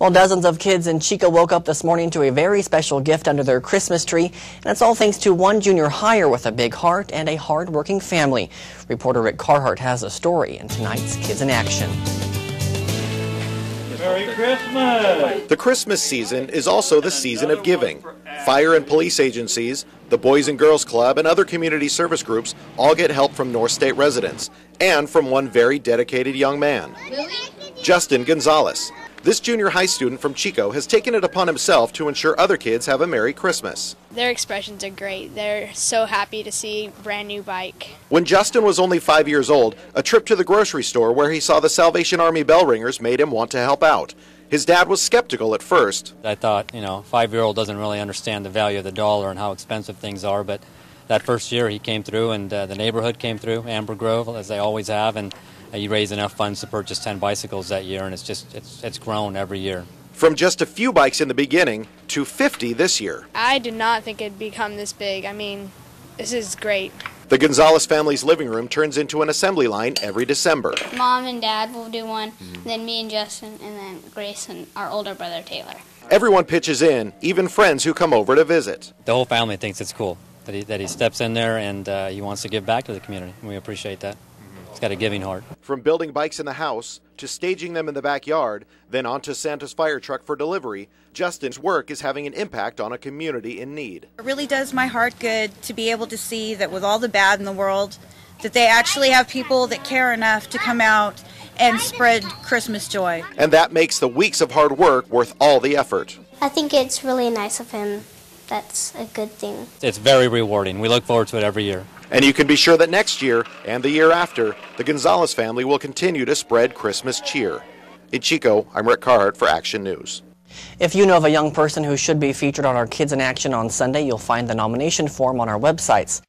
Well, dozens of kids in Chico woke up this morning to a very special gift under their Christmas tree, and it's all thanks to one junior hire with a big heart and a hard-working family. Reporter Rick Carhart has a story in tonight's Kids in Action. Merry Christmas! The Christmas season is also the season of giving. Fire and police agencies, the Boys and Girls Club, and other community service groups all get help from North State residents and from one very dedicated young man, Justin Gonzalez. This junior high student from Chico has taken it upon himself to ensure other kids have a Merry Christmas. Their expressions are great. They're so happy to see brand new bike. When Justin was only five years old, a trip to the grocery store where he saw the Salvation Army bell ringers made him want to help out. His dad was skeptical at first. I thought, you know, five year old doesn't really understand the value of the dollar and how expensive things are, but that first year he came through and uh, the neighborhood came through, Amber Grove, as they always have, and he raised enough funds to purchase 10 bicycles that year, and it's just it's, it's grown every year. From just a few bikes in the beginning to 50 this year. I did not think it'd become this big. I mean, this is great. The Gonzalez family's living room turns into an assembly line every December. Mom and Dad will do one, mm-hmm. then me and Justin, and then Grace and our older brother Taylor. Everyone pitches in, even friends who come over to visit. The whole family thinks it's cool that he, that he steps in there and uh, he wants to give back to the community. We appreciate that. He's got a giving heart. From building bikes in the house to staging them in the backyard, then onto Santa's fire truck for delivery, Justin's work is having an impact on a community in need. It really does my heart good to be able to see that with all the bad in the world, that they actually have people that care enough to come out and spread Christmas joy. And that makes the weeks of hard work worth all the effort. I think it's really nice of him. That's a good thing. It's very rewarding. We look forward to it every year. And you can be sure that next year and the year after, the Gonzalez family will continue to spread Christmas cheer. In Chico, I'm Rick Carhart for Action News. If you know of a young person who should be featured on our Kids in Action on Sunday, you'll find the nomination form on our websites.